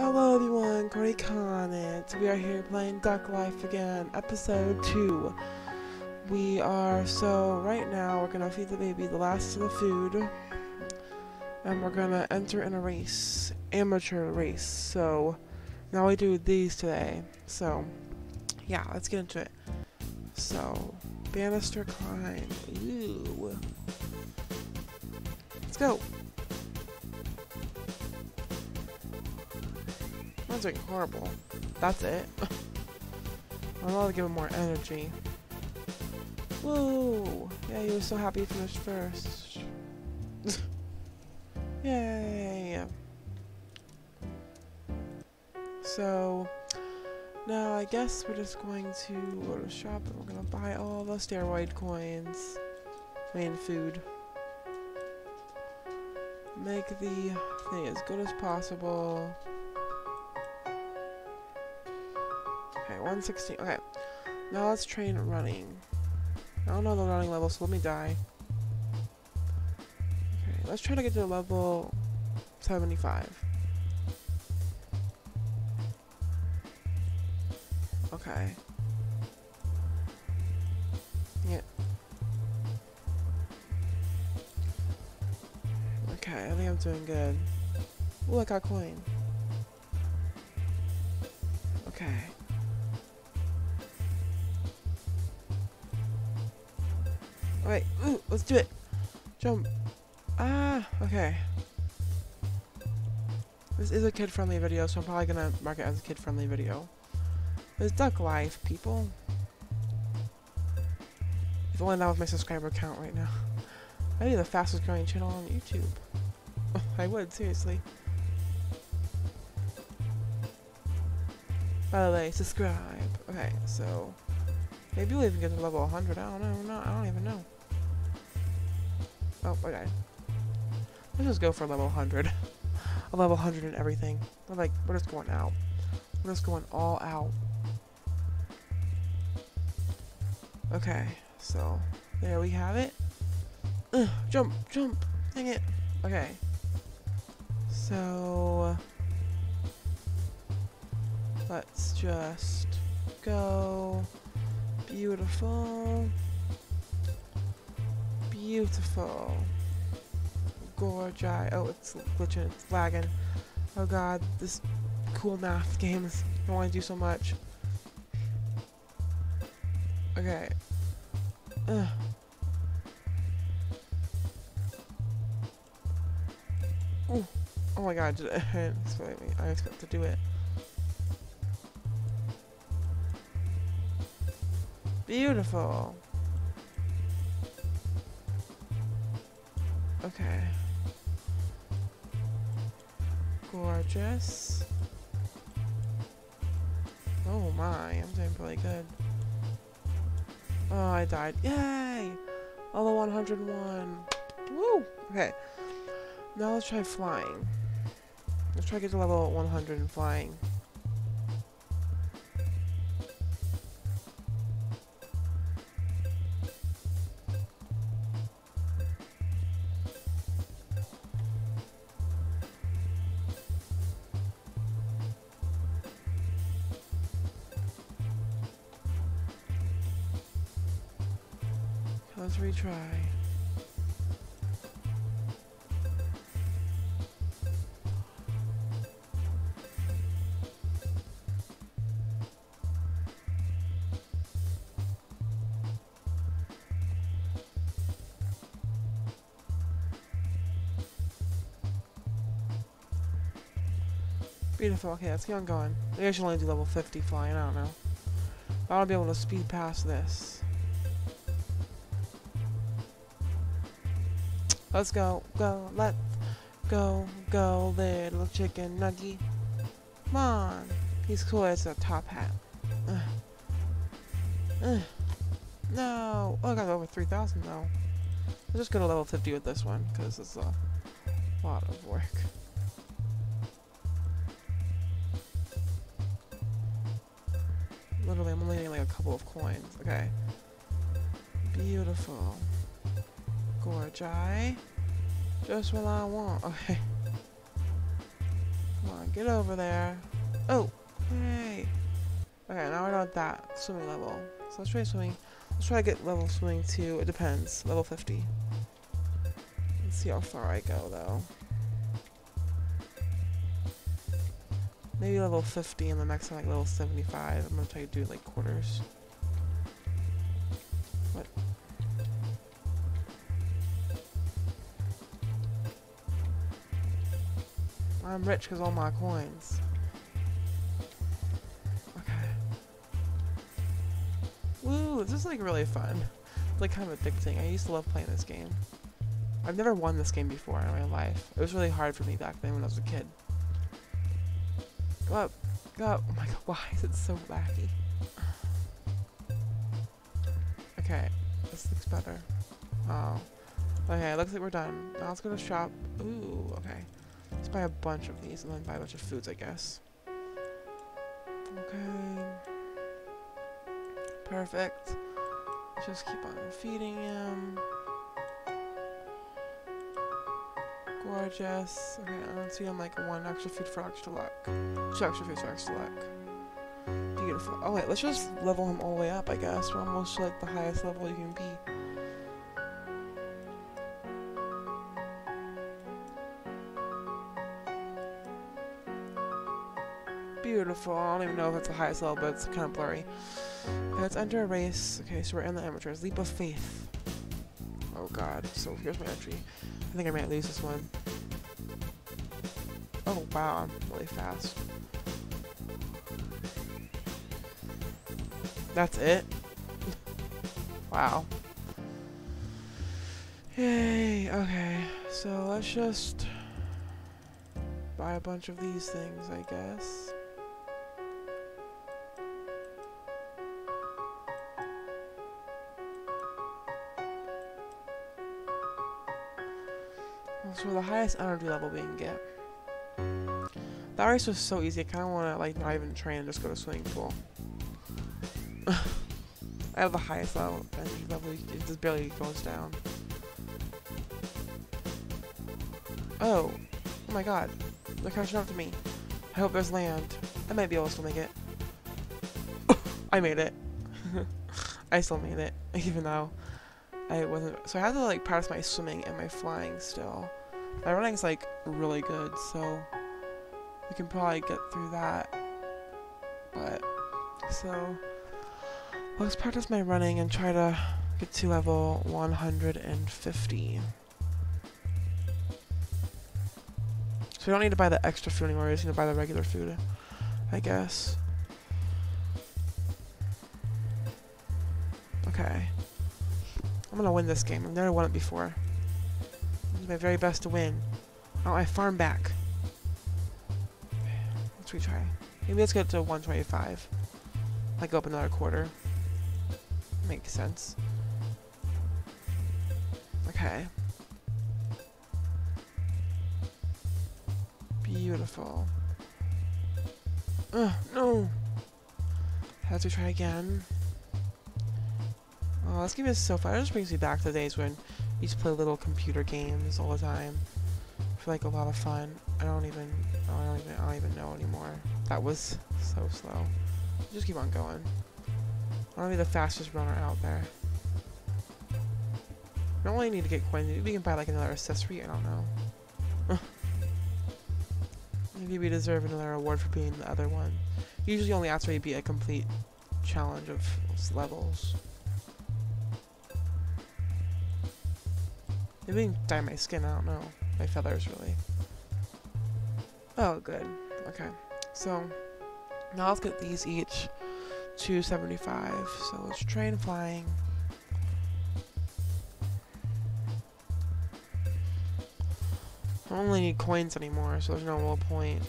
Hello everyone, Corey Connit. We are here playing Duck Life again, episode 2. We are, so right now we're gonna feed the baby the last of the food. And we're gonna enter in a race, amateur race. So, now we do these today. So, yeah, let's get into it. So, banister climb. Ooh. Let's go. Like horrible. That's it. I'm gonna give him more energy. Whoa! Yeah, he was so happy he finished first. Yay! So, now I guess we're just going to go to the shop and we're gonna buy all the steroid coins. I mean, food. Make the thing as good as possible. Okay, 116. Okay. Now let's train running. I don't know the running level, so let me die. Okay, let's try to get to level 75. Okay. Yeah. Okay, I think I'm doing good. Ooh, I got coin. Okay. Wait, let's do it. Jump. Ah, okay. This is a kid-friendly video, so I'm probably gonna mark it as a kid-friendly video. It's Duck Life, people. If only that was my subscriber count right now. I'd be the fastest growing channel on YouTube. I would, seriously. By the way, subscribe. Okay, so maybe we'll even get to level 100. I don't know. No, I don't even know. Oh, okay. Let's just go for level 100. a level 100 and everything. We're like, we're just going out. We're just going all out. Okay, so there we have it. Ugh, jump, jump. Dang it. Okay. So let's just go. Beautiful. Beautiful. Gorgeous. Oh, it's glitching. It's lagging. Oh god, this cool math game is. I want to do so much. Okay. Ugh. Ooh. Oh my god, did it, I expect to do it. Beautiful. Okay. Gorgeous. Oh my, I'm doing really good. Oh, I died. Yay! Level 101. Woo! Okay. Now let's try flying. Let's try to get to level 100 and flying. Let's retry. Beautiful. Okay, let's keep on going. Maybe I should only do level 50 flying. I don't know. I want to be able to speed past this. Let's go, go, let's go, go, little chicken nuggy. Come on. He's cool as a top hat. Ugh. Ugh. No. Oh, I got over 3,000 though. I'm just gonna level 50 with this one, because it's a lot of work. Literally, I'm only getting like a couple of coins. Okay. Beautiful. Gorgeous. Just what I want. Okay. Come on, Get over there. Oh, hey. Okay, now we're done with that swimming level. So let's try swimming. Let's try to get level swimming to, it depends, level 50. Let's see how far I go though. Maybe level 50 and the next one like level 75. I'm gonna try to do like quarters. What? I'm rich because all my coins. Okay. Woo, this is like really fun. It's like kind of addicting. I used to love playing this game. I've never won this game before in my life. It was really hard for me back then when I was a kid. Go up. Go up. Oh my god, why is it so wacky? Okay, this looks better. Oh. Okay, it looks like we're done. Now let's go to shop. Ooh, okay. Let's buy a bunch of these and then buy a bunch of foods, I guess. Okay. Perfect. Just keep on feeding him. Gorgeous. Okay, let's see him like one extra food for extra luck. Two extra food for extra luck. Beautiful. Oh wait, let's just level him all the way up, I guess. We're almost like the highest level you can be. I don't even know if it's the highest level, but it's kind of blurry. Let's enter a race. Okay, so we're in the amateurs. Leap of faith. Oh god. So here's my entry. I think I might lose this one. Oh wow, I'm really fast. That's it? wow. Yay, okay. So let's just buy a bunch of these things, I guess. So the highest energy level we can get. That race was so easy, I kinda wanna like not even train and just go to swimming pool. I have the highest level energy level, it just barely goes down. Oh. Oh my god. They're catching up to me. I hope there's land. I might be able to still make it. I made it. I still made it, even though I wasn't. So I had to like practice my swimming and my flying still. My running's like really good, so we can probably get through that. But so let's practice my running and try to get to level 150. So we don't need to buy the extra food anymore, we just need to buy the regular food, I guess. Okay. I'm gonna win this game. I've never won it before. My very best to win. I farm back. Let's retry. Maybe let's get to 125. Like go up another quarter. Makes sense. Okay. Beautiful. Ugh, no! Have to try again. Oh, this game is so fun. It just brings me back to the days when used to play little computer games all the time. For like a lot of fun. I don't even, I don't even, I don't even know anymore. That was so slow. Just keep on going. I want to be the fastest runner out there. I don't really need to get coins. Maybe we can buy like another accessory. I don't know. Maybe we deserve another award for being the other one. Usually only after you beat a complete challenge of levels. Maybe can dye my skin, I don't know. My feathers, really. Oh, good. Okay. So, now let's get these each 275. So let's train flying. I don't really need coins anymore, so there's no real point.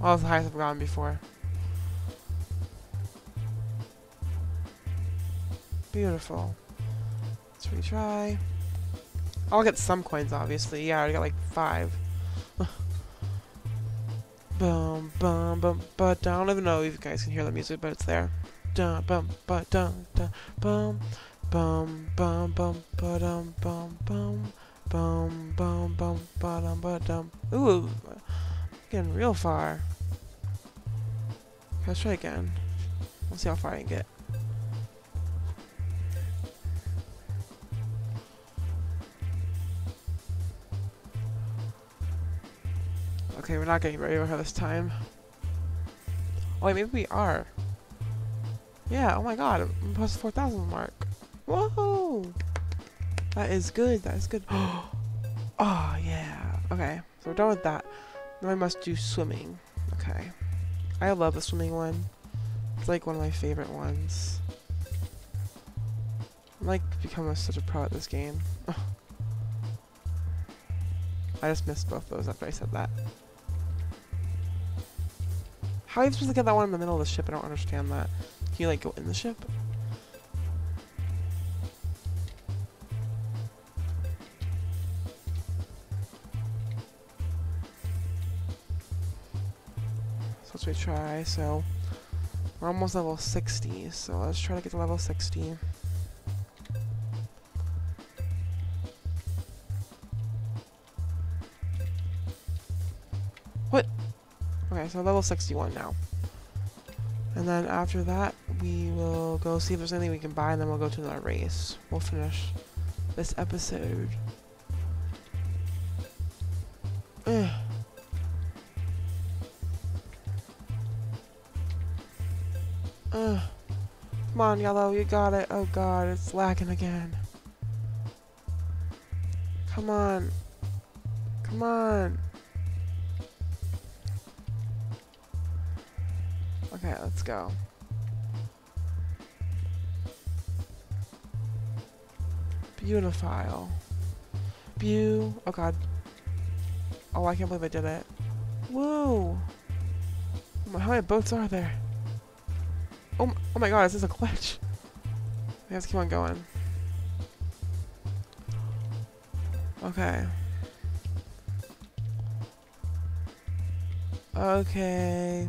Well, the highest I've gone before. Beautiful. Let's retry. I'll get some coins, obviously. Yeah, I got like five. boom, boom, boom, but I don't even know if you guys can hear the music, but it's there. Dun, bum, ba, dun, dun, boom, Bum bum bum ba dum bum bum bum bum bum ba dum ba dum. Ooh, getting real far. Let's try again. We'll see how far I can get. Okay, we're not getting ready over this time. Oh wait, maybe we are. Yeah, oh my god, I'm past the 4,000 mark. Whoa! That is good, that is good. oh, yeah. Okay, so we're done with that. Now I must do swimming. Okay. I love the swimming one. It's like one of my favorite ones. I'm like become a, such a pro at this game. I just missed both those after I said that. How are you supposed to get that one in the middle of the ship? I don't understand that. Can you like go in the ship? So let's retry. So we're almost level 60. So let's try to get to level 60. Okay, so level 61 now. And then after that, we will go see if there's anything we can buy, and then we'll go to another race. We'll finish this episode. Ugh. Ugh. Come on, Yellow, you got it. Oh god, it's lagging again. Come on. Come on. Okay, let's go. Beautifile. Beau. Oh god. Oh, I can't believe I did it. Whoa. Oh how many boats are there? Oh, oh my god, this is this a glitch? Let's keep on going. Okay. Okay.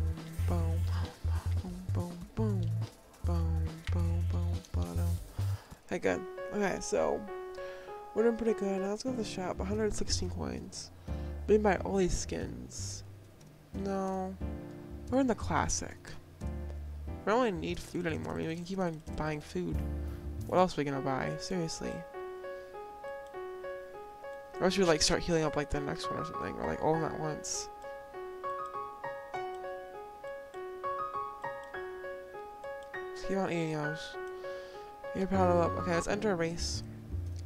Hey good. Okay, so we're doing pretty good. Now let's go to the shop. 116 coins. We can buy all these skins. No. We're in the classic. We don't really need food anymore. I mean, we can keep on buying food. What else are we gonna buy? Seriously. Or else we like start healing up like the next one or something. Or like all at once. Just keep on eating those. You're paddle up. Okay, let's enter a race.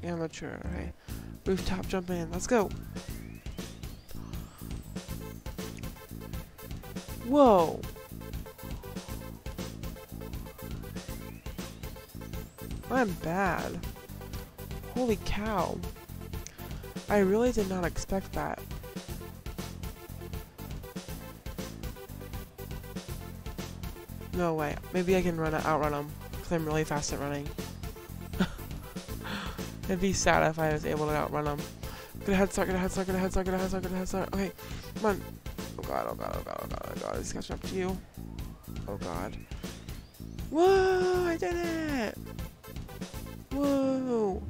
Amateur. Okay. Rooftop jump in. Let's go. Whoa. I'm bad. Holy cow. I really did not expect that. No way. Maybe I can run outrun them. Because I'm really fast at running. It'd be sad if I was able to outrun them. Get a head start, get a head start, get a head start, get a head start, get a head start. Okay, come on. Oh god, oh god, oh god, oh god, oh god. He's catching up to you. Oh god. Whoa, I did it! Whoa!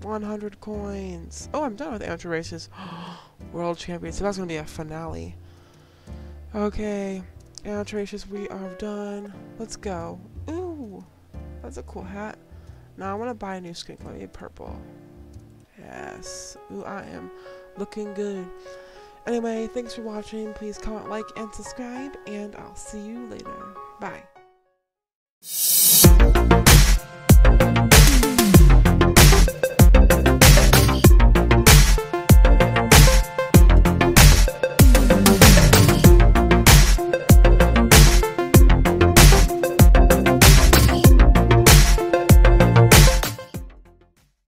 100 coins. Oh, I'm done with amateur races. World champion. So that's gonna be a finale. Okay, amateur races we are done. Let's go. That's a cool hat. Now I want to buy a new skin color. Maybe purple. Yes. Ooh, I am looking good. Anyway, thanks for watching. Please comment, like, and subscribe, and I'll see you later. Bye.